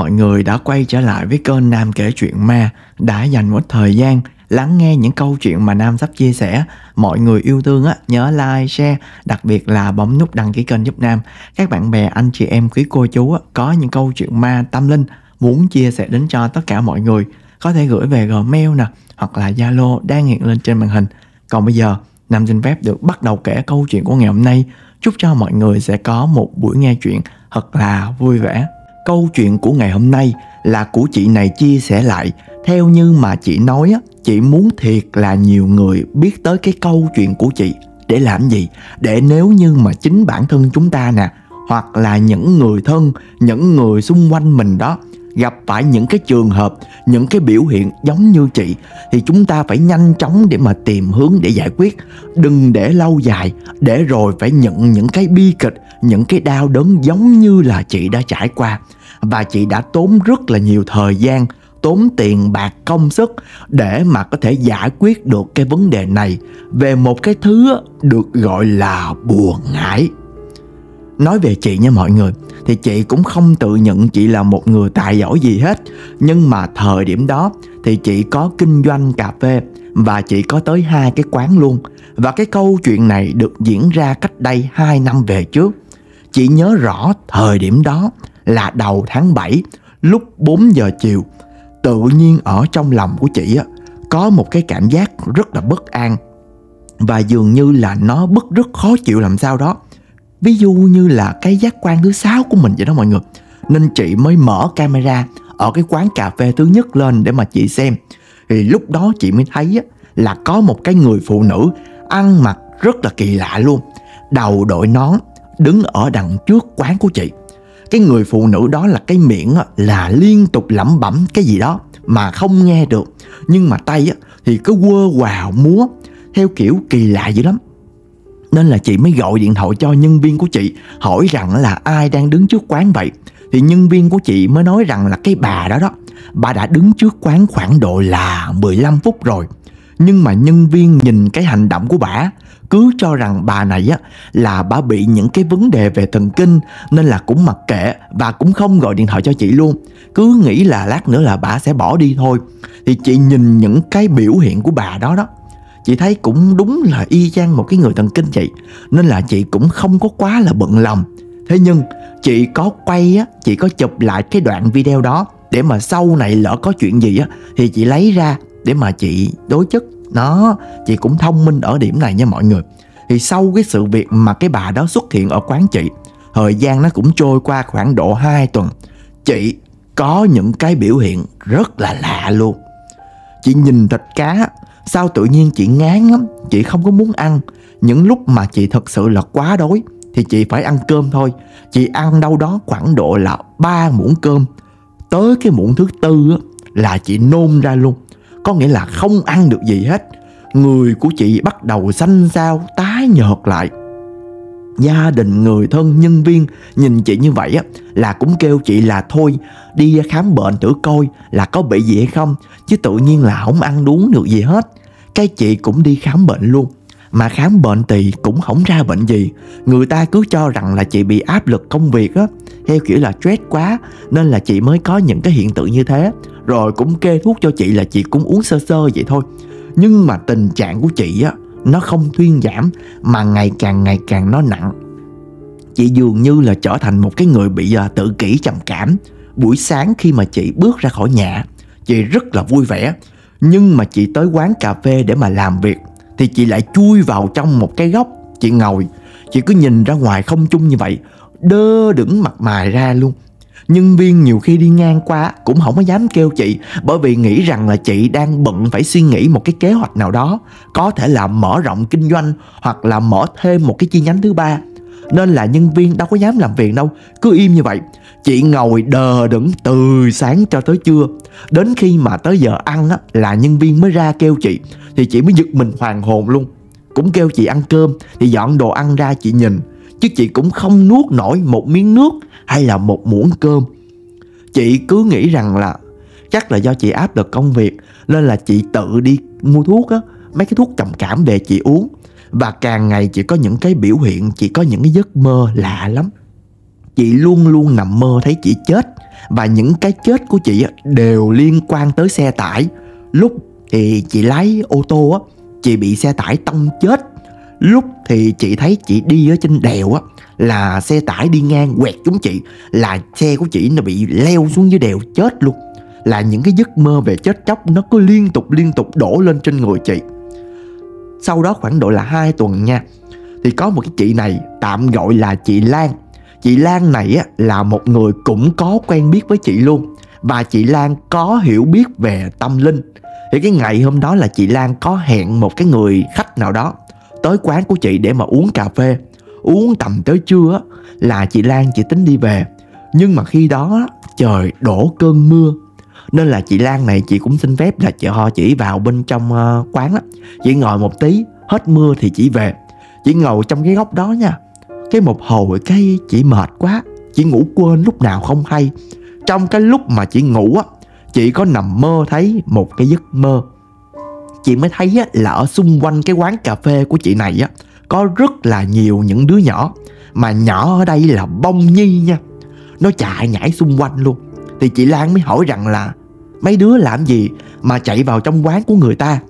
Mọi người đã quay trở lại với kênh Nam kể chuyện ma, đã dành một thời gian lắng nghe những câu chuyện mà Nam sắp chia sẻ. Mọi người yêu thương á, nhớ like, share, đặc biệt là bấm nút đăng ký kênh giúp Nam. Các bạn bè, anh chị em, quý cô chú á, có những câu chuyện ma tâm linh muốn chia sẻ đến cho tất cả mọi người, có thể gửi về Gmail nè, hoặc là Zalo đang hiện lên trên màn hình. Còn bây giờ, Nam xin phép được bắt đầu kể câu chuyện của ngày hôm nay. Chúc cho mọi người sẽ có một buổi nghe chuyện thật là vui vẻ. Câu chuyện của ngày hôm nay là của chị này chia sẻ lại. Theo như mà chị nói á, chị muốn thiệt là nhiều người biết tới cái câu chuyện của chị. Để làm gì? Để nếu như mà chính bản thân chúng ta nè hoặc là những người thân, những người xung quanh mình đó gặp phải những cái trường hợp, những cái biểu hiện giống như chị thì chúng ta phải nhanh chóng để mà tìm hướng để giải quyết, đừng để lâu dài để rồi phải nhận những cái bi kịch, những cái đau đớn giống như là chị đã trải qua và chị đã tốn rất là nhiều thời gian, tốn tiền bạc công sức để mà có thể giải quyết được cái vấn đề này. Về một cái thứ được gọi là buồn ngãi. Nói về chị nha mọi người, thì chị cũng không tự nhận chị là một người tài giỏi gì hết. Nhưng mà thời điểm đó thì chị có kinh doanh cà phê và chị có tới hai cái quán luôn. Và cái câu chuyện này được diễn ra cách đây 2 năm về trước. Chị nhớ rõ thời điểm đó là đầu tháng 7 lúc 4 giờ chiều. Tự nhiên ở trong lòng của chị á có một cái cảm giác rất là bất an. Và dường như là nó bức rất khó chịu làm sao đó. Ví dụ như là cái giác quan thứ sáu của mình vậy đó mọi người. Nên chị mới mở camera ở cái quán cà phê thứ nhất lên để mà chị xem. Thì lúc đó chị mới thấy á, là có một cái người phụ nữ ăn mặc rất là kỳ lạ luôn. Đầu đội nón đứng ở đằng trước quán của chị cái người phụ nữ đó là cái miệng là liên tục lẩm bẩm cái gì đó mà không nghe được. Nhưng mà tay thì cứ quơ quào múa, theo kiểu kỳ lạ dữ lắm. Nên là chị mới gọi điện thoại cho nhân viên của chị, hỏi rằng là ai đang đứng trước quán vậy. Thì nhân viên của chị mới nói rằng là cái bà đó đó, bà đã đứng trước quán khoảng độ là 15 phút rồi nhưng mà nhân viên nhìn cái hành động của bà, cứ cho rằng bà này á, là bà bị những cái vấn đề về thần kinh, nên là cũng mặc kệ và cũng không gọi điện thoại cho chị luôn. Cứ nghĩ là lát nữa là bà sẽ bỏ đi thôi. Thì chị nhìn những cái biểu hiện của bà đó đó. Chị thấy cũng đúng là y chang một cái người thần kinh chị, nên là chị cũng không có quá là bận lòng. Thế nhưng, chị có quay á, chị có chụp lại cái đoạn video đó để mà sau này lỡ có chuyện gì á, thì chị lấy ra để mà chị đối chất. Nó chị cũng thông minh ở điểm này nha mọi người. Thì sau cái sự việc mà cái bà đó xuất hiện ở quán chị, thời gian nó cũng trôi qua khoảng độ 2 tuần, chị có những cái biểu hiện rất là lạ luôn. Chị nhìn thịt cá, sao tự nhiên chị ngán lắm, chị không có muốn ăn. Những lúc mà chị thật sự là quá đói, thì chị phải ăn cơm thôi. Chị ăn đâu đó khoảng độ là ba muỗng cơm. Tới cái muỗng thứ tư là chị nôn ra luôn có nghĩa là không ăn được gì hết. Người của chị bắt đầu xanh xao, tái nhợt lại. Gia đình người thân, nhân viên nhìn chị như vậy á, là cũng kêu chị là thôi, đi khám bệnh thử coi là có bị gì hay không, chứ tự nhiên là không ăn uống được gì hết. Cái chị cũng đi khám bệnh luôn mà khám bệnh thì cũng không ra bệnh gì. Người ta cứ cho rằng là chị bị áp lực công việc á theo kiểu là stress quá nên là chị mới có những cái hiện tượng như thế. Rồi cũng kê thuốc cho chị là chị cũng uống sơ sơ vậy thôi. Nhưng mà tình trạng của chị á nó không thuyên giảm mà ngày càng ngày càng nó nặng. Chị dường như là trở thành một cái người bị uh, tự kỷ trầm cảm. Buổi sáng khi mà chị bước ra khỏi nhà chị rất là vui vẻ. Nhưng mà chị tới quán cà phê để mà làm việc thì chị lại chui vào trong một cái góc. Chị ngồi, chị cứ nhìn ra ngoài không chung như vậy, đơ đững mặt mày ra luôn. Nhân viên nhiều khi đi ngang qua cũng không có dám kêu chị, bởi vì nghĩ rằng là chị đang bận phải suy nghĩ một cái kế hoạch nào đó, có thể là mở rộng kinh doanh hoặc là mở thêm một cái chi nhánh thứ ba. Nên là nhân viên đâu có dám làm việc đâu, cứ im như vậy chị ngồi đờ đẫn từ sáng cho tới trưa. Đến khi mà tới giờ ăn á, là nhân viên mới ra kêu chị, thì chị mới giật mình hoàng hồn luôn. Cũng kêu chị ăn cơm, thì dọn đồ ăn ra chị nhìn. Chứ chị cũng không nuốt nổi một miếng nước hay là một muỗng cơm. Chị cứ nghĩ rằng là chắc là do chị áp lực công việc, nên là chị tự đi mua thuốc á, mấy cái thuốc trầm cảm để chị uống. Và càng ngày chị có những cái biểu hiện, chị có những cái giấc mơ lạ lắm chị luôn luôn nằm mơ thấy chị chết. Và những cái chết của chị đều liên quan tới xe tải. Lúc thì chị lái ô tô á, chị bị xe tải tông chết. Lúc thì chị thấy chị đi ở trên đèo á, là xe tải đi ngang quẹt chúng chị, là xe của chị nó bị leo xuống dưới đèo chết luôn. Là những cái giấc mơ về chết chóc nó cứ liên tục liên tục đổ lên trên người chị. Sau đó khoảng độ là 2 tuần nha, thì có một cái chị này tạm gọi là chị Lan chị Lan này á, là một người cũng có quen biết với chị luôn. Và chị Lan có hiểu biết về tâm linh. Thì cái ngày hôm đó là chị Lan có hẹn một cái người khách nào đó tới quán của chị để mà uống cà phê. Uống tầm tới trưa là chị Lan chỉ tính đi về. Nhưng mà khi đó trời đổ cơn mưa. Nên là chị Lan này chị cũng xin phép là chị ho chỉ vào bên trong ờ, quán đó chị ngồi một tí hết mưa thì chị về. Chị ngồi trong cái góc đó nha cái một hồi cái chị mệt quá. Chị ngủ quên lúc nào không hay. Trong cái lúc mà chị ngủ á chị có nằm mơ thấy một cái giấc mơ. Chị mới thấy á, là ở xung quanh cái quán cà phê của chị này á có rất là nhiều những đứa nhỏ. Mà nhỏ ở đây là bông nhi nha. Nó chạy nhảy xung quanh luôn. Thì chị Lan mới hỏi rằng là mấy đứa làm gì mà chạy vào trong quán của người ta?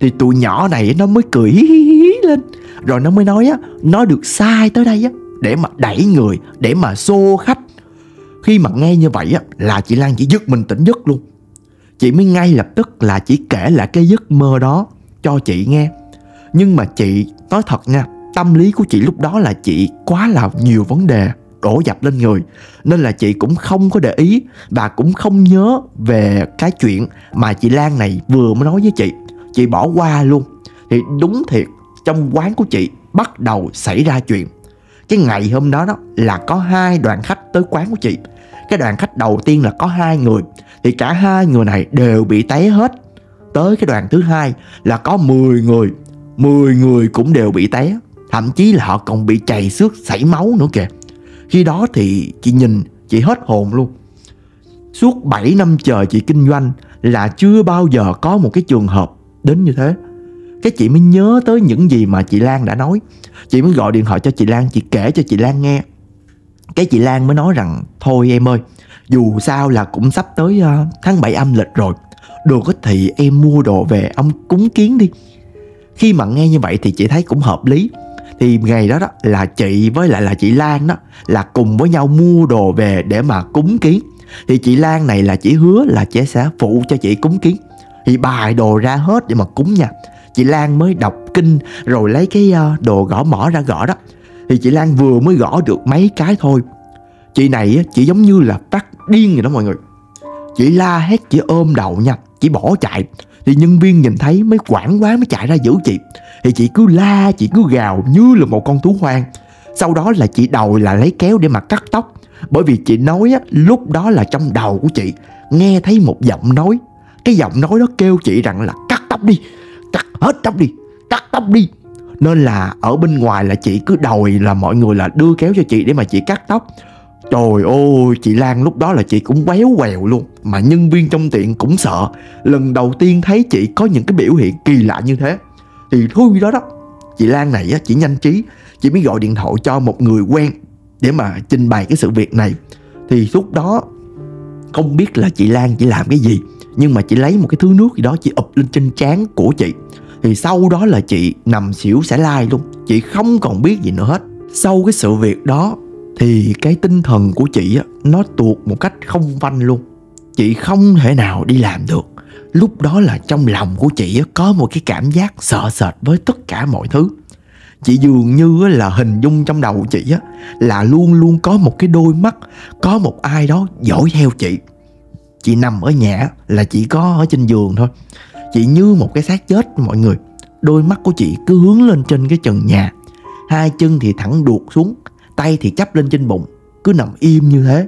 Thì tụi nhỏ này nó mới cười hí hí hí lên. Rồi nó mới nói á, nó được sai tới đây á, để mà đẩy người, để mà xô khách. Khi mà nghe như vậy á, là chị Lan chỉ giật mình tỉnh giấc luôn. Chị mới ngay lập tức là chỉ kể lại cái giấc mơ đó cho chị nghe. Nhưng mà chị, nói thật nha, tâm lý của chị lúc đó là chị quá là nhiều vấn đề đổ dập lên người. Nên là chị cũng không có để ý và cũng không nhớ về cái chuyện mà chị Lan này vừa mới nói với chị chị bỏ qua luôn. Thì đúng thiệt, trong quán của chị bắt đầu xảy ra chuyện. Cái ngày hôm đó đó là có hai đoàn khách tới quán của chị. Cái đoàn khách đầu tiên là có hai người. Thì cả hai người này đều bị té hết. Tới cái đoàn thứ hai là có 10 người. 10 người cũng đều bị té. Thậm chí là họ còn bị chảy xước chảy máu nữa kìa. Khi đó thì chị nhìn, chị hết hồn luôn. Suốt 7 năm trời chị kinh doanh là chưa bao giờ có một cái trường hợp đến như thế. Cái chị mới nhớ tới những gì mà chị Lan đã nói. Chị mới gọi điện thoại cho chị Lan chị kể cho chị Lan nghe. Cái chị Lan mới nói rằng thôi em ơi dù sao là cũng sắp tới uh, tháng 7 âm lịch rồi. Được thì em mua đồ về ông cúng kiến đi. Khi mà nghe như vậy thì chị thấy cũng hợp lý. Thì ngày đó đó là chị với lại là chị Lan đó là cùng với nhau mua đồ về để mà cúng kiến. Thì chị Lan này là chỉ hứa là chị sẽ phụ cho chị cúng kiến thì bài đồ ra hết để mà cúng nha. Chị Lan mới đọc kinh rồi lấy cái ờ, đồ gõ mỏ ra gõ đó. Thì chị Lan vừa mới gõ được mấy cái thôi. Chị này chỉ giống như là phát điên vậy đó mọi người. Chị la hét chị ôm đầu nha chị bỏ chạy. Thì nhân viên nhìn thấy mới quảng quá mới chạy ra giữ chị. Thì chị cứ la chị cứ gào như là một con thú hoang. Sau đó là chị đòi là lấy kéo để mà cắt tóc. Bởi vì chị nói á, lúc đó là trong đầu của chị nghe thấy một giọng nói cái giọng nói đó kêu chị rằng là cắt tóc đi cắt hết tóc đi cắt tóc đi. Nên là ở bên ngoài là chị cứ đòi là mọi người là đưa kéo cho chị để mà chị cắt tóc. Trời ơi, chị Lan lúc đó là chị cũng béo quèo luôn Mà nhân viên trong tiệm cũng sợ. Lần đầu tiên thấy chị có những cái biểu hiện kỳ lạ như thế. Thì thôi đó đó Chị Lan này á, chỉ nhanh trí Chị mới gọi điện thoại cho một người quen Để mà trình bày cái sự việc này. Thì lúc đó Không biết là chị Lan chỉ làm cái gì. Nhưng mà chị lấy một cái thứ nước gì đó, Chị ụp lên trên trán của chị. Thì sau đó là chị nằm xỉu sẽ lai luôn. Chị không còn biết gì nữa hết. Sau cái sự việc đó, thì cái tinh thần của chị á, nó tuột một cách không vanh luôn. Chị không thể nào đi làm được. Lúc đó là trong lòng của chị á, có một cái cảm giác sợ sệt với tất cả mọi thứ. Chị dường như là hình dung trong đầu chị á, là luôn luôn có một cái đôi mắt, có một ai đó dõi theo chị chị nằm ở nhà là chỉ có ở trên giường thôi. Chị như một cái xác chết mọi người. Đôi mắt của chị cứ hướng lên trên cái trần nhà. Hai chân thì thẳng đuột xuống tay thì chắp lên trên bụng cứ nằm im như thế.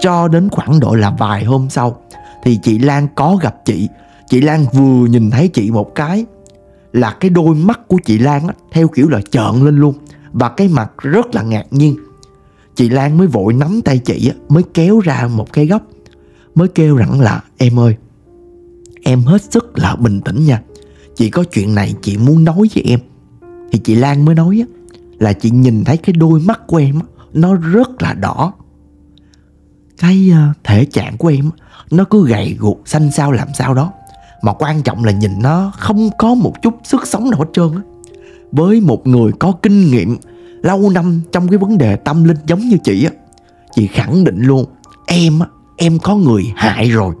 Cho đến khoảng độ là vài hôm sau thì chị Lan có gặp chị. Chị Lan vừa nhìn thấy chị một cái là cái đôi mắt của chị Lan á, theo kiểu là trợn lên luôn và cái mặt rất là ngạc nhiên. Chị Lan mới vội nắm tay chị á, mới kéo ra một cái góc mới kêu rằng là, em ơi, em hết sức là bình tĩnh nha. Chị có chuyện này chị muốn nói với em. Thì chị Lan mới nói á, là chị nhìn thấy cái đôi mắt của em nó rất là đỏ. Cái ờ, thể trạng của em nó cứ gầy guộc, xanh xao làm sao đó. Mà quan trọng là nhìn nó không có một chút sức sống nào hết trơn á. Với một người có kinh nghiệm lâu năm trong cái vấn đề tâm linh giống như chị á, chị khẳng định luôn, em á em có người hại rồi.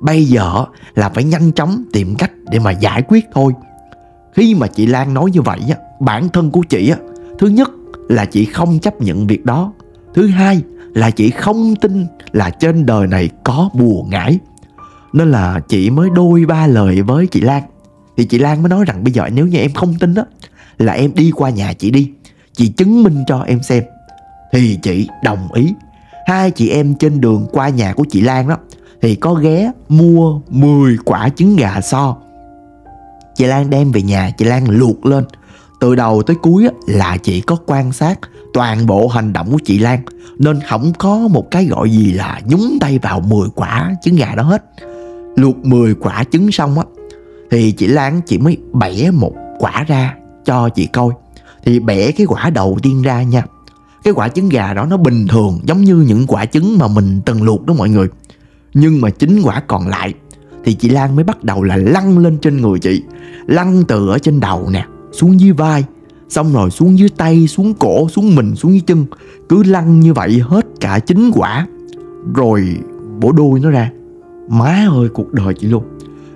Bây giờ là phải nhanh chóng tìm cách để mà giải quyết thôi. Khi mà chị lan nói như vậy á, bản thân của chị á, thứ nhất là chị không chấp nhận việc đó. Thứ hai là chị không tin là trên đời này có bùa ngải. Nên là chị mới đôi ba lời với chị lan. Thì chị lan mới nói rằng bây giờ nếu như em không tin á, là em đi qua nhà chị đi. Chị chứng minh cho em xem. Thì chị đồng ý hai chị em trên đường qua nhà của chị lan đó, thì có ghé mua 10 quả trứng gà so. Chị lan đem về nhà, chị lan luộc lên. Từ đầu tới cuối là chị có quan sát toàn bộ hành động của chị Lan, Nên không có một cái gọi gì là nhúng tay vào 10 quả trứng gà đó hết. Luộc 10 quả trứng xong á, Thì chị Lan chỉ mới bẻ một quả ra cho chị coi. Thì bẻ cái quả đầu tiên ra nha. Cái quả trứng gà đó nó bình thường giống như những quả trứng mà mình từng luộc đó mọi người. Nhưng mà chính quả còn lại Thì chị Lan mới bắt đầu là lăn lên trên người chị. Lăn từ ở trên đầu nè Xuống dưới vai. Xong rồi xuống dưới tay, xuống cổ, xuống mình, xuống dưới chân. Cứ lăn như vậy hết cả chín quả. Rồi bổ đuôi nó ra. Má ơi cuộc đời chị luôn.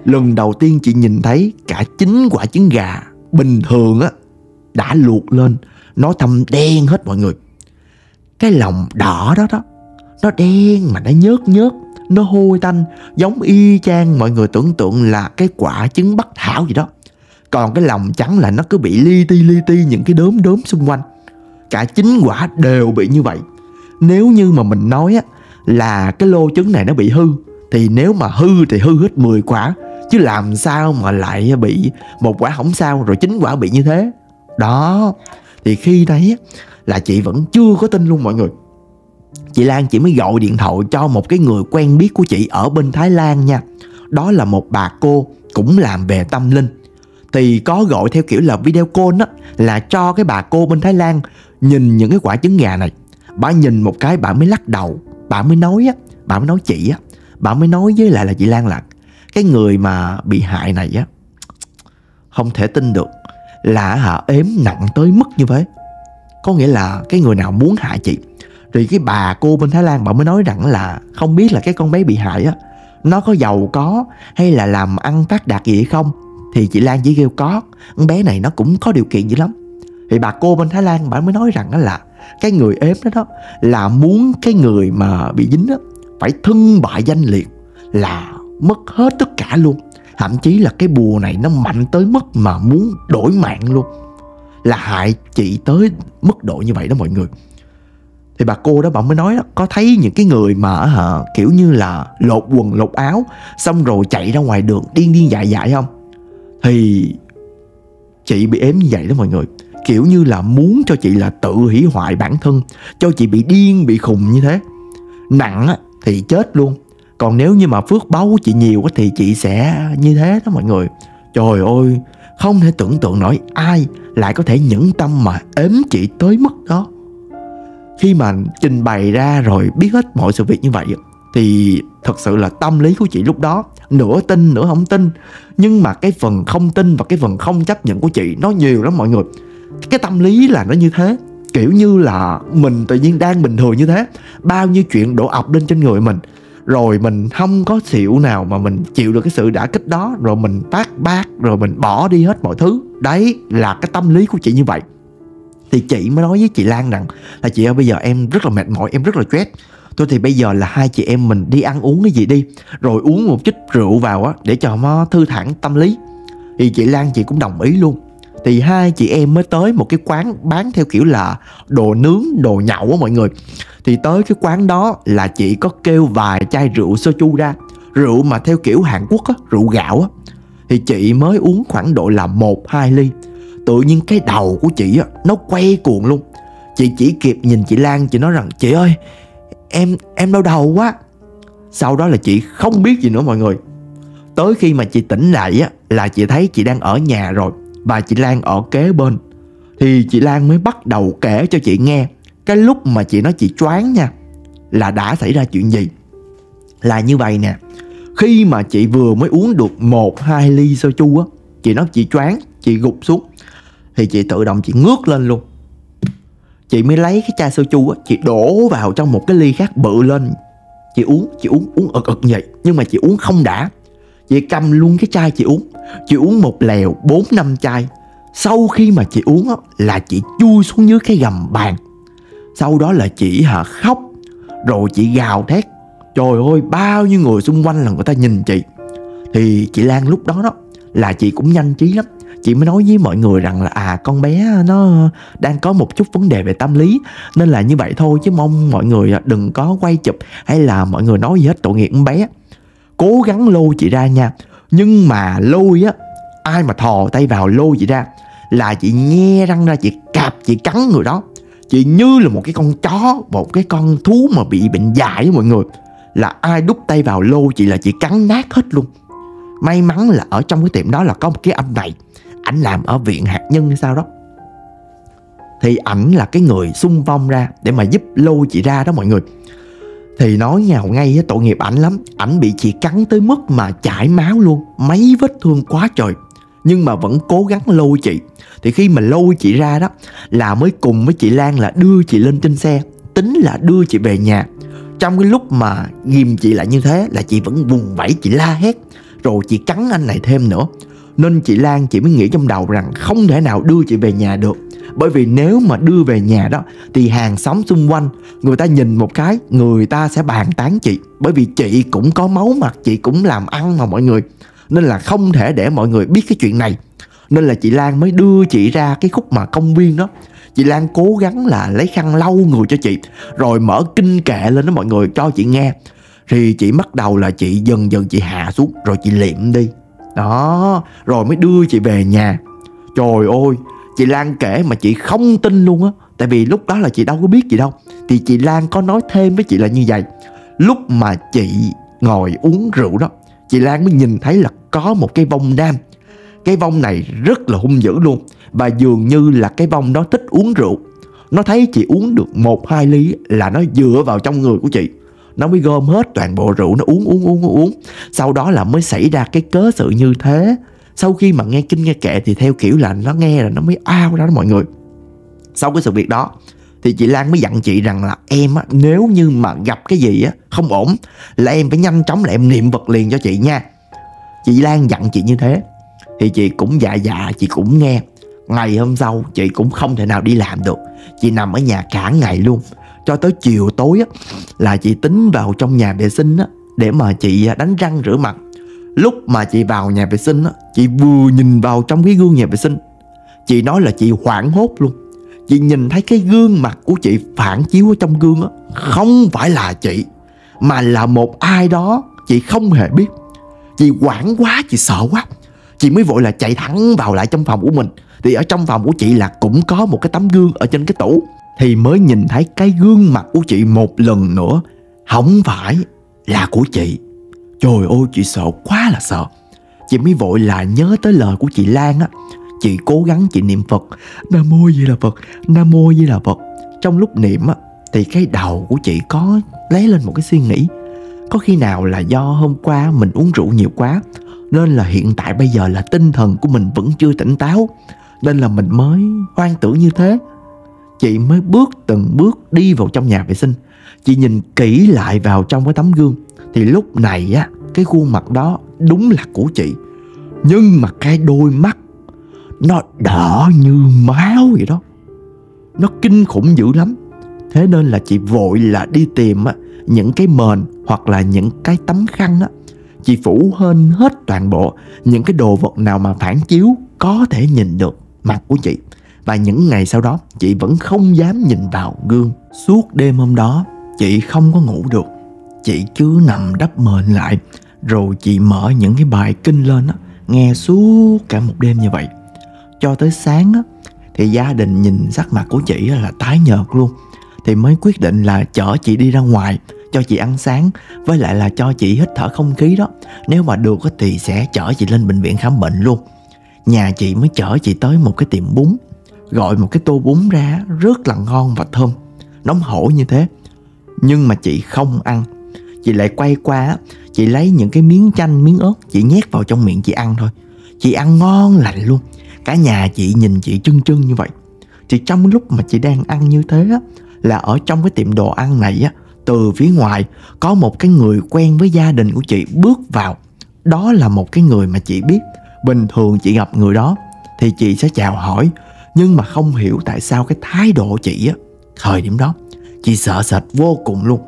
Lần đầu tiên chị nhìn thấy cả chín quả trứng gà Bình thường á Đã luộc lên. Nó thâm đen hết mọi người. Cái lòng đỏ đó đó. Nó đen mà nó nhớt nhớt, Nó hôi tanh, Giống y chang mọi người tưởng tượng là cái quả trứng bắc thảo gì đó. Còn cái lòng trắng là nó cứ bị li ti li ti những cái đốm đốm xung quanh. Cả chín quả đều bị như vậy. Nếu như mà mình nói á, là cái lô trứng này nó bị hư, thì nếu mà hư thì hư hết 10 quả, chứ làm sao mà lại bị một quả không sao rồi chín quả bị như thế. Đó, thì khi đấy là chị vẫn chưa có tin luôn mọi người. Chị Lan chỉ mới gọi điện thoại cho một cái người quen biết của chị ở bên Thái Lan nha. Đó là một bà cô cũng làm về tâm linh. Thì có gọi theo kiểu là video call á, là cho cái bà cô bên Thái Lan nhìn những cái quả trứng gà này. Bà nhìn một cái, bà mới lắc đầu, bà mới nói á, bà mới nói chị á, bà mới nói với lại là chị Lan là cái người mà bị hại này á, không thể tin được, là hả, ếm nặng tới mức như thế có nghĩa là cái người nào muốn hại chị. Thì cái bà cô bên Thái Lan bà mới nói rằng là không biết là cái con bé bị hại á, nó có giàu có hay là làm ăn phát đạt gì hay không, thì chị Lan chỉ kêu có. Con bé này nó cũng có điều kiện dữ lắm. Thì bà cô bên Thái Lan bà mới nói rằng đó là Cái người ếm đó đó Là muốn cái người mà bị dính đó Phải thân bại danh liệt Là mất hết tất cả luôn. Thậm chí là cái bùa này nó mạnh tới mức mà muốn đổi mạng luôn. Là hại chị tới mức độ như vậy đó mọi người. Thì bà cô đó bà mới nói đó, có thấy những cái người mà hả kiểu như là lột quần lột áo xong rồi chạy ra ngoài đường điên điên dại dại không? Thì chị bị ếm như vậy đó mọi người. Kiểu như là muốn cho chị là tự hủy hoại bản thân cho chị bị điên bị khùng như thế. Nặng thì chết luôn. Còn nếu như mà phước báu của chị nhiều quá thì chị sẽ như thế đó mọi người. Trời ơi không thể tưởng tượng nổi ai lại có thể nhẫn tâm mà ếm chị tới mức đó. Khi mà trình bày ra rồi biết hết mọi sự việc như vậy, thì thật sự là tâm lý của chị lúc đó, nửa tin nửa không tin. Nhưng mà cái phần không tin và cái phần không chấp nhận của chị nó nhiều lắm mọi người. Cái tâm lý là nó như thế, kiểu như là mình tự nhiên đang bình thường như thế. Bao nhiêu chuyện đổ ập lên trên người mình rồi mình không có xịu nào mà mình chịu được cái sự đả kích đó. Rồi mình phát bác rồi mình bỏ đi hết mọi thứ. Đấy là cái tâm lý của chị như vậy. Thì chị mới nói với chị Lan rằng là, chị ơi, bây giờ em rất là mệt mỏi, em rất là stress. Tôi thì bây giờ là hai chị em mình đi ăn uống cái gì đi. Rồi uống một chút rượu vào á, Để cho nó thư thản tâm lý. Thì chị Lan, chị cũng đồng ý luôn. Thì hai chị em mới tới một cái quán bán theo kiểu là đồ nướng, đồ nhậu á mọi người. Thì tới cái quán đó là chị có kêu vài chai rượu soju ra. Rượu mà theo kiểu Hàn Quốc á, rượu gạo á. Thì chị mới uống khoảng độ là 1-2 ly. Tự nhiên cái đầu của chị á, nó quay cuồng luôn. Chị chỉ kịp nhìn chị Lan Chị nói rằng chị ơi em em đau đầu quá. Sau đó là chị không biết gì nữa mọi người. Tới khi mà chị tỉnh lại á là chị thấy chị đang ở nhà rồi và chị Lan ở kế bên. Thì chị Lan mới bắt đầu kể cho chị nghe. Cái lúc mà chị nói chị choáng nha, là đã xảy ra chuyện gì? Là như vậy nè, khi mà chị vừa mới uống được một, hai ly soju á, chị nói chị choáng, chị gục xuống. Thì chị tự động chị ngước lên luôn. Chị mới lấy cái chai soju á, chị đổ vào trong một cái ly khác bự lên. Chị uống chị uống uống ực ực vậy. Nhưng mà chị uống không đã chị cầm luôn cái chai chị uống. Chị uống một lèo bốn năm chai. Sau khi mà chị uống á, là chị chui xuống dưới cái gầm bàn. Sau đó là chị hả khóc rồi chị gào thét. Trời ơi bao nhiêu người xung quanh là người ta nhìn chị. Thì chị Lan lúc đó đó là chị cũng nhanh trí lắm. Chị mới nói với mọi người rằng là à con bé nó đang có một chút vấn đề về tâm lý nên là như vậy thôi chứ mong mọi người à, đừng có quay chụp hay là mọi người nói gì hết tội nghiệp con bé cố gắng lôi chị ra nha. Nhưng mà lôi á, ai mà thò tay vào lôi chị ra là chị nghe răng ra, chị cạp, chị cắn người đó. Chị như là một cái con chó, một cái con thú mà bị bệnh dại với mọi người. Là ai đút tay vào lô chị là chị cắn nát hết luôn. May mắn là ở trong cái tiệm đó là có một cái anh này. Ảnh làm ở viện hạt nhân hay sao đó. Thì ảnh là cái người xung phong ra để mà giúp lôi chị ra đó mọi người thì nói nhào ngay tội nghiệp ảnh lắm. Ảnh bị chị cắn tới mức mà chảy máu luôn. Mấy vết thương quá trời. Nhưng mà vẫn cố gắng lôi chị. Thì khi mà lôi chị ra đó, là mới cùng với chị Lan là đưa chị lên trên xe. Tính là đưa chị về nhà. Trong cái lúc mà ghim chị lại như thế, là chị vẫn vùng vẫy, chị la hét. Rồi chị cắn anh này thêm nữa. Nên chị Lan chị mới nghĩ trong đầu rằng không thể nào đưa chị về nhà được bởi vì nếu mà đưa về nhà đó, thì hàng xóm xung quanh, người ta nhìn một cái, người ta sẽ bàn tán chị. Bởi vì chị cũng có máu mặt, chị cũng làm ăn mà mọi người. Nên là không thể để mọi người biết cái chuyện này. Nên là chị Lan mới đưa chị ra cái khúc mà công viên đó. Chị Lan cố gắng là lấy khăn lau người cho chị, rồi mở kinh kệ lên đó mọi người cho chị nghe. Thì chị bắt đầu là chị dần dần chị hạ xuống, rồi chị liệm đi. Đó, rồi mới đưa chị về nhà. Trời ơi chị Lan kể mà chị không tin luôn á. Tại vì lúc đó là chị đâu có biết gì đâu. Thì chị Lan có nói thêm với chị là như vậy. Lúc mà chị ngồi uống rượu đó, chị Lan mới nhìn thấy là có một cái vong nam. Cái vong này rất là hung dữ luôn. Và dường như là cái vong đó thích uống rượu. Nó thấy chị uống được một, hai ly là nó dựa vào trong người của chị. Nó mới gom hết toàn bộ rượu, nó uống uống uống uống. Sau đó là mới xảy ra cái cớ sự như thế sau khi mà nghe kinh nghe kệ thì theo kiểu là nó nghe là nó mới ao ra đó mọi người. Sau cái sự việc đó thì chị Lan mới dặn chị rằng là em á, nếu như mà gặp cái gì á không ổn là em phải nhanh chóng là em niệm vật liền cho chị nha. Chị Lan dặn chị như thế thì chị cũng dạ dạ chị cũng nghe. Ngày hôm sau chị cũng không thể nào đi làm được. Chị nằm ở nhà cả ngày luôn. Cho tới chiều tối á là chị tính vào trong nhà vệ sinh á để mà chị đánh răng rửa mặt lúc mà chị vào nhà vệ sinh á, chị vừa nhìn vào trong cái gương nhà vệ sinh. Chị nói là chị hoảng hốt luôn. Chị nhìn thấy cái gương mặt của chị phản chiếu ở trong gương á, không phải là chị, mà là một ai đó chị không hề biết. Chị hoảng quá, chị sợ quá. Chị mới vội là chạy thẳng vào lại trong phòng của mình. Thì ở trong phòng của chị là cũng có một cái tấm gương ở trên cái tủ. Thì mới nhìn thấy cái gương mặt của chị một lần nữa. Không phải là của chị trời ơi, chị sợ quá là sợ. Chị mới vội là nhớ tới lời của chị Lan á. Chị cố gắng chị niệm Phật. Nam mô Di là Phật, Nam mô Di là Phật. Trong lúc niệm á, thì cái đầu của chị có lấy lên một cái suy nghĩ. Có khi nào là do hôm qua mình uống rượu nhiều quá, nên là hiện tại bây giờ là tinh thần của mình vẫn chưa tỉnh táo, nên là mình mới hoang tưởng như thế. Chị mới bước từng bước đi vào trong nhà vệ sinh. Chị nhìn kỹ lại vào trong cái tấm gương thì lúc này á, cái khuôn mặt đó đúng là của chị. Nhưng mà cái đôi mắt, nó đỏ như máu vậy đó. Nó kinh khủng dữ lắm. Thế nên là chị vội là đi tìm á, những cái mền hoặc là những cái tấm khăn á. Chị phủ hên hết toàn bộ, những cái đồ vật nào mà phản chiếu có thể nhìn được mặt của chị. Và những ngày sau đó, chị vẫn không dám nhìn vào gương. Suốt đêm hôm đó, chị không có ngủ được chị cứ nằm đắp mền lại, rồi chị mở những cái bài kinh lên á, nghe suốt cả một đêm như vậy. Cho tới sáng á, thì gia đình nhìn sắc mặt của chị là tái nhợt luôn. Thì mới quyết định là chở chị đi ra ngoài, cho chị ăn sáng. Với lại là cho chị hít thở không khí đó. Nếu mà được thì sẽ chở chị lên bệnh viện khám bệnh luôn. Nhà chị mới chở chị tới một cái tiệm bún, gọi một cái tô bún ra, rất là ngon và thơm. Nóng hổi như thế. Nhưng mà chị không ăn. Chị lại quay qua Chị lấy những cái miếng chanh, miếng ớt Chị nhét vào trong miệng chị ăn thôi. Chị ăn ngon lành luôn. Cả nhà chị nhìn chị trưng trưng như vậy. Thì trong lúc mà chị đang ăn như thế á, Là ở trong cái tiệm đồ ăn này á, Từ phía ngoài Có một cái người quen với gia đình của chị bước vào. Đó là một cái người mà chị biết. Bình thường chị gặp người đó Thì chị sẽ chào hỏi, Nhưng mà không hiểu tại sao cái thái độ chị á, Thời điểm đó, Chị sợ sệt vô cùng luôn.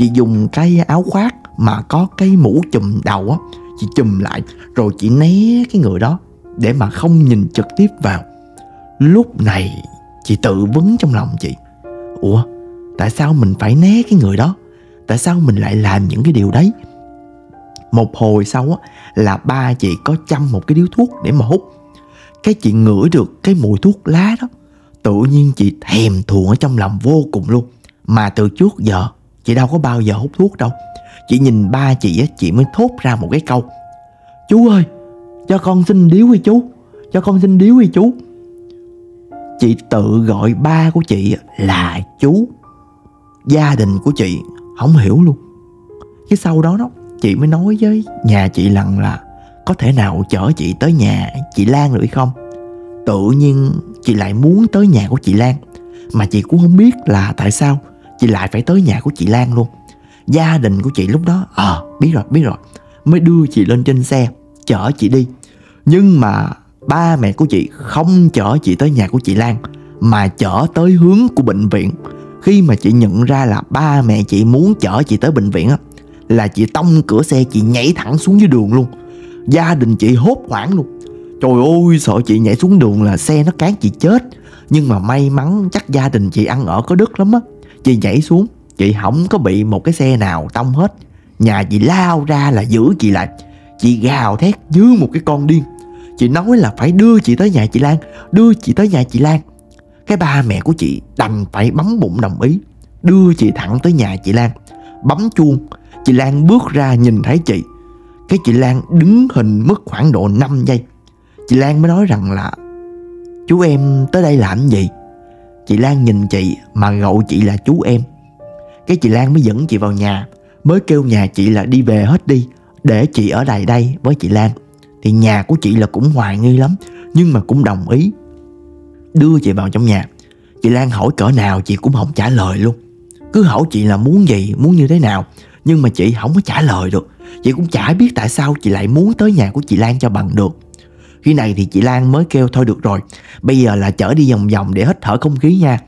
Chị dùng cái áo khoác mà có cái mũ chùm đầu á, Chị chùm lại, rồi chị né cái người đó Để mà không nhìn trực tiếp vào. Lúc này chị tự vấn trong lòng chị, Ủa, tại sao mình phải né cái người đó? Tại sao mình lại làm những cái điều đấy? Một hồi sau á, Là ba chị có chăm một cái điếu thuốc để mà hút. Cái chị ngửi được cái mùi thuốc lá đó, Tự nhiên chị thèm thuồng ở trong lòng vô cùng luôn. Mà từ trước giờ Chị đâu có bao giờ hút thuốc đâu. Chị nhìn ba chị á, Chị mới thốt ra một cái câu. Chú ơi, cho con xin điếu đi chú. Cho con xin điếu đi chú. Chị tự gọi ba của chị là chú. Gia đình của chị, không hiểu luôn. Cái sau đó đó, Chị mới nói với nhà chị lần là Có thể nào chở chị tới nhà chị Lan được không? Tự nhiên chị lại muốn tới nhà của chị Lan. Mà chị cũng không biết là tại sao. Chị lại phải tới nhà của chị Lan luôn. Gia đình của chị lúc đó Ờ à, biết rồi biết rồi. Mới đưa chị lên trên xe Chở chị đi. Nhưng mà ba mẹ của chị không chở chị tới nhà của chị Lan Mà chở tới hướng của bệnh viện. Khi mà chị nhận ra là ba mẹ chị muốn chở chị tới bệnh viện á Là chị tông cửa xe chị nhảy thẳng xuống dưới đường luôn. Gia đình chị hốt hoảng luôn. Trời ơi sợ chị nhảy xuống đường là xe nó cán chị chết. Nhưng mà may mắn chắc gia đình chị ăn ở có đức lắm á. Chị nhảy xuống. Chị không có bị một cái xe nào tông hết. Nhà chị lao ra là giữ chị lại. Chị gào thét như một cái con điên. Chị nói là phải đưa chị tới nhà chị Lan, Đưa chị tới nhà chị Lan. Cái ba mẹ của chị đành phải bấm bụng đồng ý, Đưa chị thẳng tới nhà chị Lan. Bấm chuông, Chị Lan bước ra nhìn thấy chị. Cái chị Lan đứng hình mất khoảng độ 5 giây. Chị Lan mới nói rằng là, Chú em tới đây làm gì? Chị Lan nhìn chị mà gọi chị là chú em. Cái chị Lan mới dẫn chị vào nhà, Mới kêu nhà chị là đi về hết đi, Để chị ở lại đây với chị Lan. Thì nhà của chị là cũng hoài nghi lắm, Nhưng mà cũng đồng ý Đưa chị vào trong nhà. Chị Lan hỏi cỡ nào chị cũng không trả lời luôn. Cứ hỏi chị là muốn gì, Muốn như thế nào, Nhưng mà chị không có trả lời được. Chị cũng chả biết tại sao chị lại muốn tới nhà của chị Lan cho bằng được khi này thì chị Lan mới kêu, thôi được rồi, Bây giờ là chở đi vòng vòng để hít thở không khí nha.